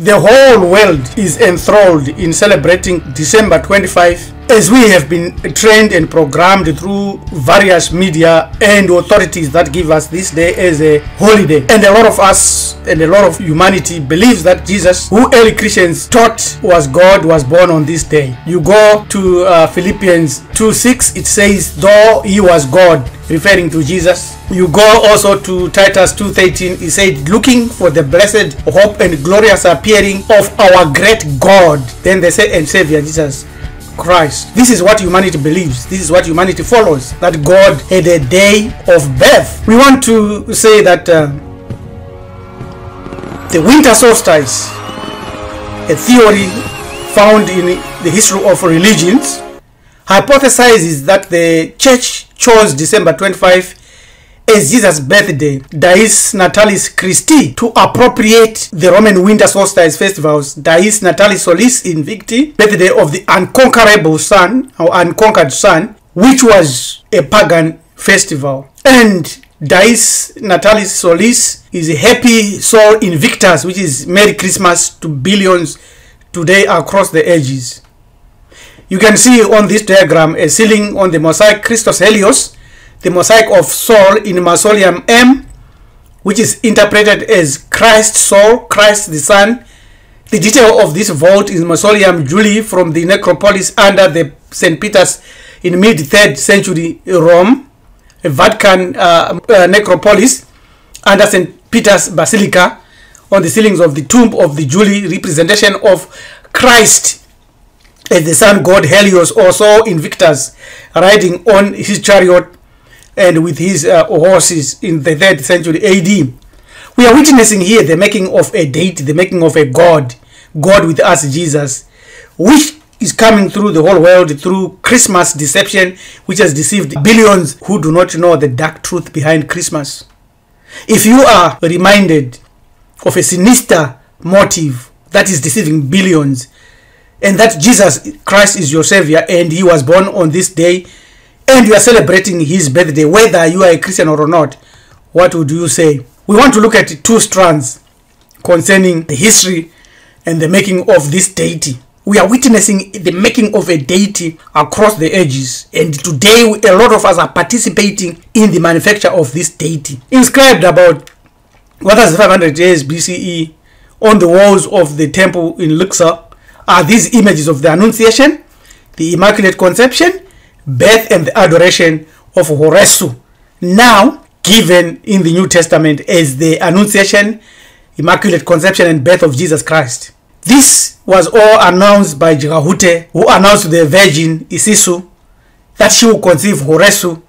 The whole world is enthralled in celebrating December 25 as we have been trained and programmed through various media and authorities that give us this day as a holiday. And a lot of us and a lot of humanity believes that Jesus, who early Christians taught was God, was born on this day. You go to uh, Philippians 2 6, it says, though he was God, referring to Jesus. You go also to Titus 2:13. He said, "Looking for the blessed hope and glorious appearing of our great God." Then they say, "And Savior Jesus Christ." This is what humanity believes. This is what humanity follows. That God had a day of birth. We want to say that uh, the winter solstice, a theory found in the history of religions, hypothesizes that the church chose December 25 as Jesus' birthday, Dies Natalis Christi, to appropriate the Roman winter solstice festivals, Dies Natalis Solis Invicti, birthday of the unconquerable sun, or unconquered sun, which was a pagan festival. And Dies Natalis Solis is a happy Sol Invictus, which is Merry Christmas to billions today across the ages. You can see on this diagram a ceiling on the mosaic Christos Helios, the mosaic of Sol in Mausoleum M, which is interpreted as Christ Sol, Christ the Son. The detail of this vault is Mausoleum Julii from the necropolis under the St. Peter's in mid 3rd century Rome, Vatican uh, uh, necropolis under St. Peter's Basilica on the ceilings of the tomb of the Julii representation of Christ as the sun god Helios also Invictus riding on his chariot and with his uh, horses in the 3rd century AD. We are witnessing here the making of a deity, the making of a god, God with us, Jesus, which is coming through the whole world through Christmas deception, which has deceived billions who do not know the dark truth behind Christmas. If you are reminded of a sinister motive that is deceiving billions, and that Jesus Christ is your Savior and He was born on this day, and you are celebrating His birthday, whether you are a Christian or not, what would you say? We want to look at two strands concerning the history and the making of this deity. We are witnessing the making of a deity across the ages, and today a lot of us are participating in the manufacture of this deity. Inscribed about 1500 years BCE on the walls of the temple in Luxor are these images of the Annunciation, the Immaculate Conception, birth, and the adoration of Horesu, now given in the New Testament as the Annunciation, Immaculate Conception, and birth of Jesus Christ. This was all announced by Jirahute, who announced to the Virgin Isisu that she will conceive Horesu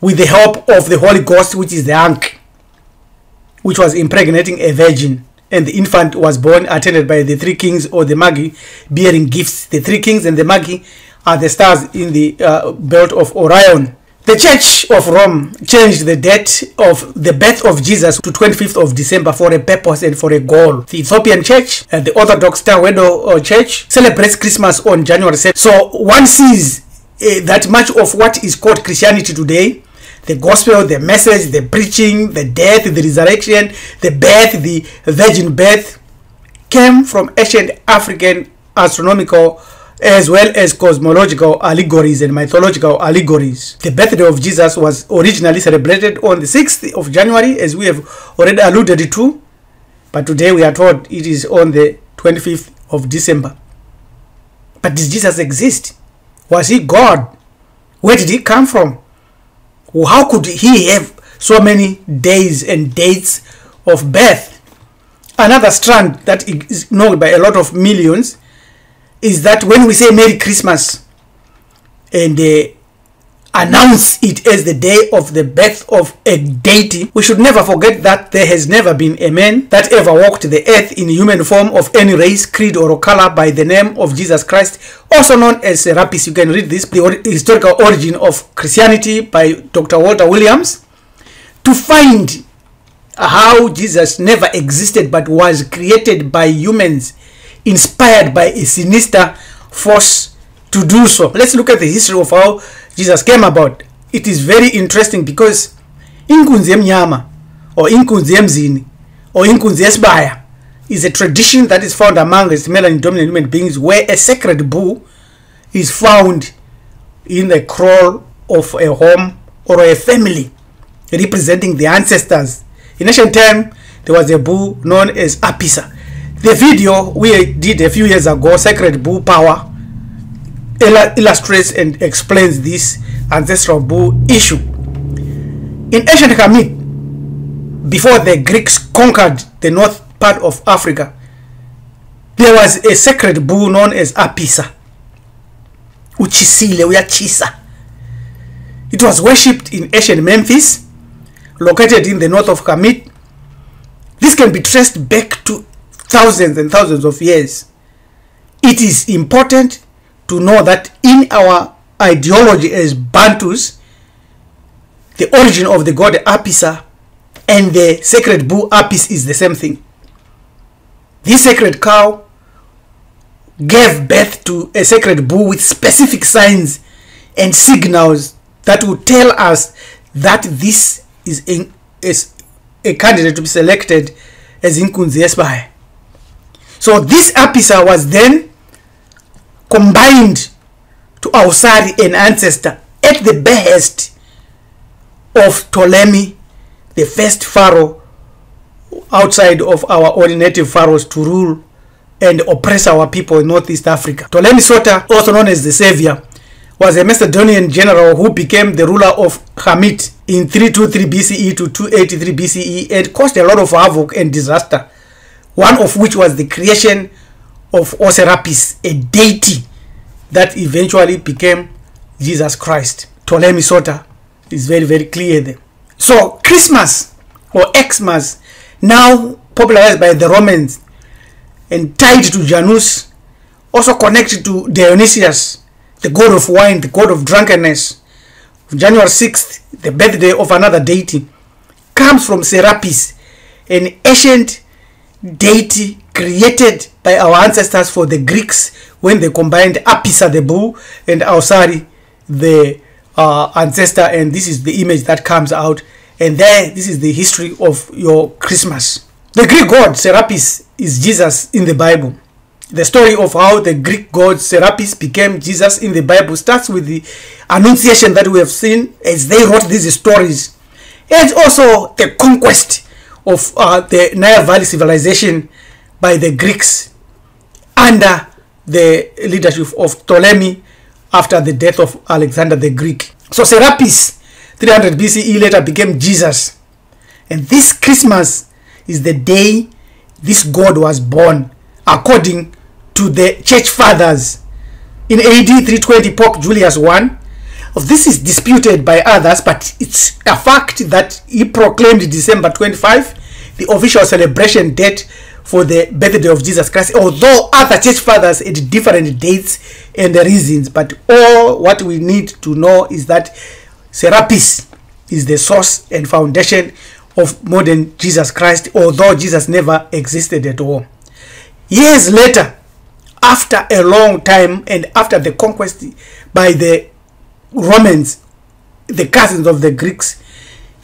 with the help of the Holy Ghost, which is the Ankh, which was impregnating a virgin. And the infant was born attended by the three kings or the magi bearing gifts. The three kings and the magi are the stars in the uh, belt of orion the church of rome changed the date of the birth of jesus to 25th of december for a purpose and for a goal. The ethiopian church and the orthodox Tewahedo church celebrates christmas on january 7th so one sees uh, that much of what is called christianity today the gospel, the message, the preaching, the death, the resurrection, the birth, the virgin birth came from ancient African astronomical as well as cosmological allegories and mythological allegories. The birthday of Jesus was originally celebrated on the 6th of January, as we have already alluded to, but today we are told it is on the 25th of December. But did Jesus exist? Was he God? Where did he come from? how could he have so many days and dates of birth? Another strand that is known by a lot of millions is that when we say Merry Christmas and uh, announce it as the day of the birth of a deity, we should never forget that there has never been a man that ever walked the earth in human form of any race, creed, or color by the name of Jesus Christ, also known as Serapis. You can read this, the historical origin of Christianity by Dr. Walter Williams, to find how Jesus never existed but was created by humans, inspired by a sinister force to do so. Let's look at the history of how Jesus came about. It is very interesting because inkunzi yemnyama or inkunzi yemzini or inkunzi yesibaya is a tradition that is found among amongst melanin dominant human beings where a sacred bull is found in the kraal of a home or a family representing the ancestors. In ancient time, there was a bull known as Apisa. The video we did a few years ago, Sacred Bull Power, illustrates and explains this ancestral bull issue. In ancient Kemet, before the Greeks conquered the north part of Africa, there was a sacred bull known as Apisa. Uchisile, uyachisa. It was worshipped in ancient Memphis, located in the north of Kemet. This can be traced back to thousands and thousands of years. It is important to know that in our ideology as Bantus, the origin of the god Apisa and the sacred bull Apis is the same thing. This sacred cow gave birth to a sacred bull with specific signs and signals that would tell us that this is a, is a candidate to be selected as Inkunzi Esbahe. So this Apisa was then combined to Ausari, an ancestor, at the behest of Ptolemy, the first pharaoh outside of our ordinative pharaohs to rule and oppress our people in Northeast Africa. Ptolemy Soter, also known as the Savior, was a Macedonian general who became the ruler of Kemet in 323 BCE to 283 BCE and caused a lot of havoc and disaster one of which was the creation of Oserapis, a deity that eventually became Jesus Christ. Ptolemy Soter is very, very clear there. So Christmas or Xmas, now popularized by the Romans and tied to Janus, also connected to Dionysius, the god of wine, the god of drunkenness. January 6th, the birthday of another deity, comes from Serapis, an ancient deity created by our ancestors for the Greeks when they combined Apisa the bull and Ausari the uh, ancestor and this is the image that comes out and there this is the history of your Christmas. The Greek god Serapis is Jesus in the Bible. The story of how the Greek god Serapis became Jesus in the Bible starts with the annunciation that we have seen as they wrote these stories and also the conquest of uh, the Nile Valley civilization by the Greeks under the leadership of Ptolemy after the death of Alexander the Greek. So Serapis, 300 BCE later became Jesus. And this Christmas is the day this God was born according to the church fathers. In AD 320 Pope Julius I this is disputed by others, but it's a fact that he proclaimed December 25, the official celebration date for the birthday of Jesus Christ, although other church fathers had different dates and reasons. But all what we need to know is that Serapis is the source and foundation of modern Jesus Christ, although Jesus never existed at all. Years later, after a long time and after the conquest by the Romans, the cousins of the Greeks,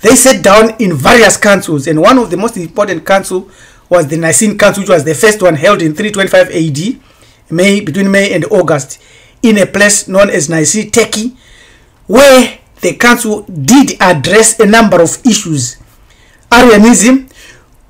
they sat down in various councils, and one of the most important council was the Nicene Council, which was the first one held in 325 AD, May between May and August, in a place known as Nicaea, Turkey, where the council did address a number of issues. Arianism,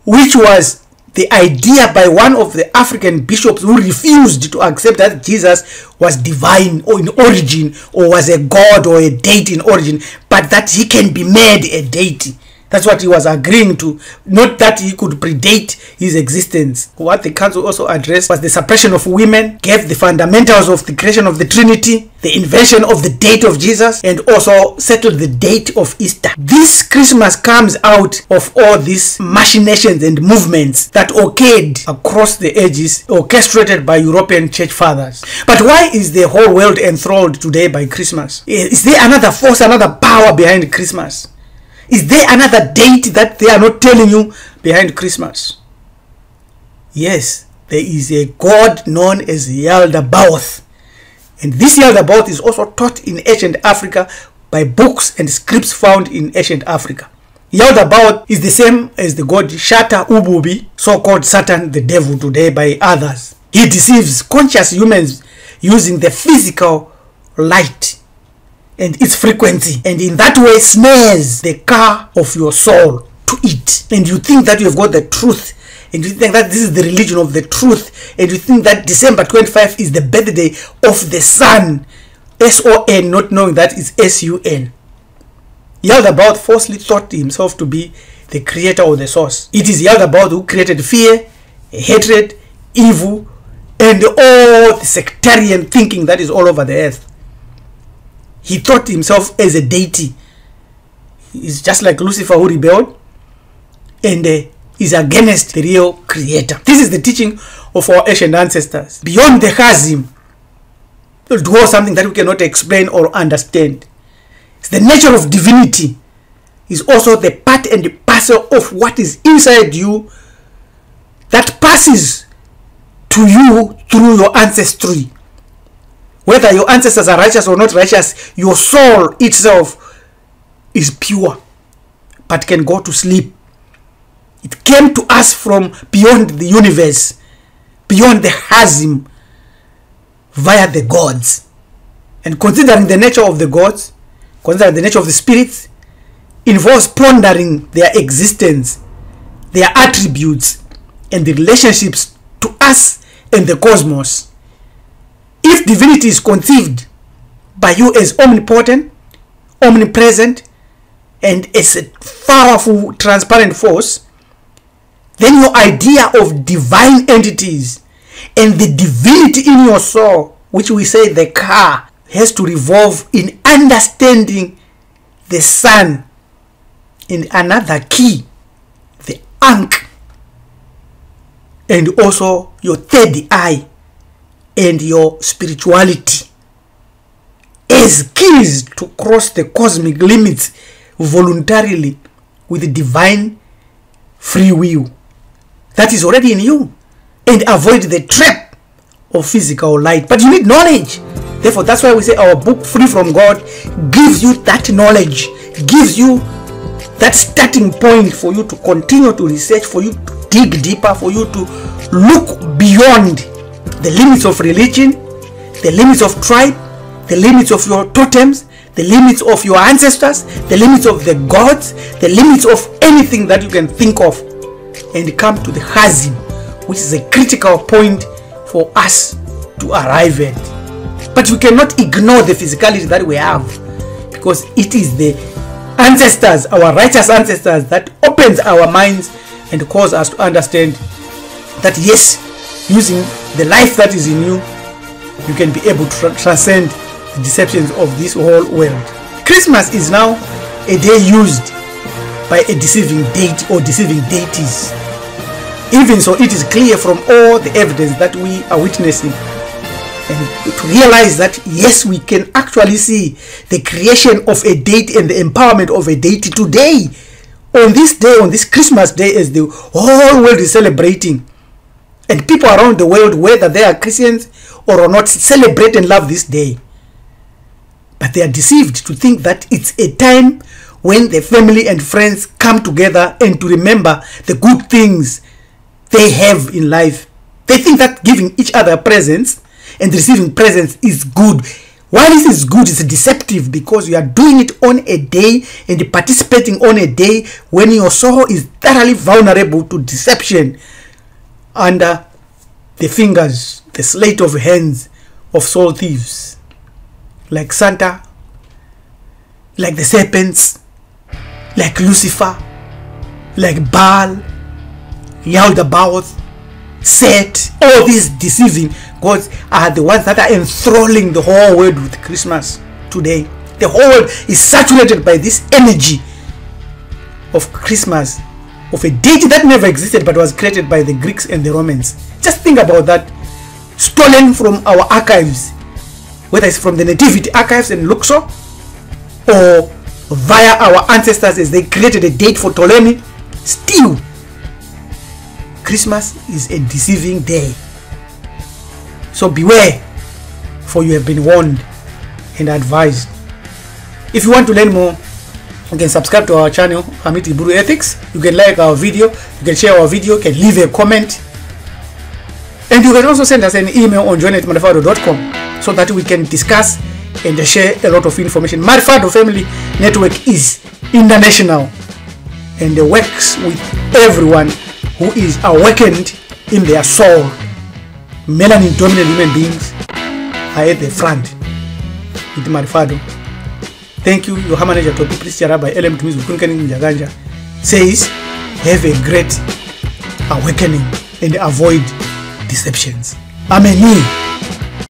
which was the idea by one of the African bishops who refused to accept that Jesus was divine or in origin or was a god or a deity in origin, but that he can be made a deity. That's what he was agreeing to, not that he could predate his existence. What the council also addressed was the suppression of women, gave the fundamentals of the creation of the Trinity, the invention of the date of Jesus, and also settled the date of Easter. This Christmas comes out of all these machinations and movements that occurred across the ages, orchestrated by European church fathers. But why is the whole world enthralled today by Christmas? Is there another force, another power behind Christmas? Is there another date that they are not telling you behind Christmas? Yes, there is a god known as Yaldabaoth. And this Yaldabaoth is also taught in ancient Africa by books and scripts found in ancient Africa. Yaldabaoth is the same as the god Shata Ububi, so-called Satan, the devil today by others. He deceives conscious humans using the physical light and its frequency. And in that way snares the ka of your soul to it. And you think that you have got the truth. And you think that this is the religion of the truth. And you think that december 25 is the birthday of the sun. S-o-n not knowing that is s-u-n Yaldabaoth falsely thought himself to be the creator or the source. It is Yaldabaoth who created fear, hatred, evil, and all the sectarian thinking that is all over the earth. He thought himself as a deity. He's just like Lucifer who rebelled and uh, is against the real creator. This is the teaching of our ancient ancestors. Beyond the chasm, dwells something that we cannot explain or understand. It's the nature of divinity is also the part and the parcel of what is inside you that passes to you through your ancestry. Whether your ancestors are righteous or not righteous, your soul itself is pure but can go to sleep. It came to us from beyond the universe, beyond the chasm, via the gods. And considering the nature of the gods, considering the nature of the spirits, involves pondering their existence, their attributes, and the relationships to us and the cosmos. If divinity is conceived by you as omnipotent, omnipresent, and as a powerful, transparent force, then your idea of divine entities and the divinity in your soul, which we say the ka, has to revolve in understanding the sun in another key, the ankh, and also your third eye and your spirituality as keys to cross the cosmic limits voluntarily with the divine free will that is already in you and avoid the trap of physical light. But you need knowledge. Therefore that's why we say our book free from god gives you that knowledge gives you that starting point for you to continue to research for you to dig deeper for you to look beyond the limits of religion the limits of tribe the limits of your totems the limits of your ancestors the limits of the gods the limits of anything that you can think of and come to the chasm which is a critical point for us to arrive at. But we cannot ignore the physicality that we have because it is the ancestors our righteous ancestors that opens our minds and cause us to understand that yes using the life that is in you you can be able to transcend the deceptions of this whole world. Christmas is now a day used by a deceiving deity or deceiving deities. Even so it is clear from all the evidence that we are witnessing and to realize that yes we can actually see the creation of a deity and the empowerment of a deity today. On this day on this christmas day as the whole world is celebrating and people around the world whether they are christians or not celebrate and love this day. But they are deceived to think that it's a time when the family and friends come together and to remember the good things they have in life. They think that giving each other presents and receiving presents is good. While this is good it's deceptive because you are doing it on a day and participating on a day when your soul is thoroughly vulnerable to deception under the fingers the sleight of hands of soul thieves. Like santa like the serpents like lucifer like baal yaldabaoth set all these deceiving gods are the ones that are enthralling the whole world with christmas today. The whole world is saturated by this energy of christmas of a deity that never existed but was created by the greeks and the romans just think about that stolen from our archives whether it's from the nativity archives in luxor or via our ancestors as they created a date for ptolemy still Christmas is a deceiving day. So beware, for you have been warned and advised. If you want to learn more, you can subscribe to our channel Khamit Iburu Ethics. You can like our video you can share our video you can leave a comment. And you can also send us an email on johnatmarifado.com so that we can discuss and share a lot of information. Marifado Family Network is international and works with everyone who is awakened in their soul. Melanin dominant human beings are at the front with Marifado thank you your manager to priest rabbi lm tumizu kunkani njaganja. Says have a great awakening and avoid deceptions. Amen